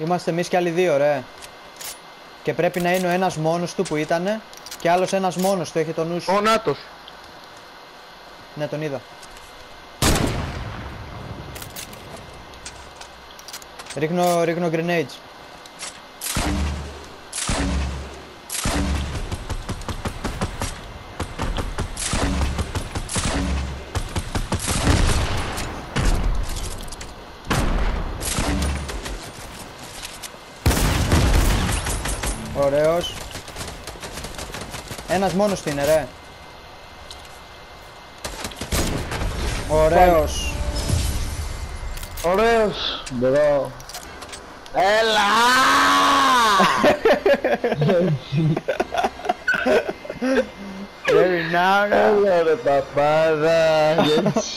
Είμαστε εμείς και άλλοι δύο, ρε. Και πρέπει να είναι ο ένας μόνος του που ήτανε και άλλος ένας μόνος του, έχει το νους σου. Ο Νάτος. Ναι, τον είδα. Ρίχνω, ρίχνω grenades. Ωραίος. Ένας μόνος του είναι ρε. Ωραίος. Ωραίος. Μπρο. Έλα! Very now. Έλα ρε παπάδα. έτσι.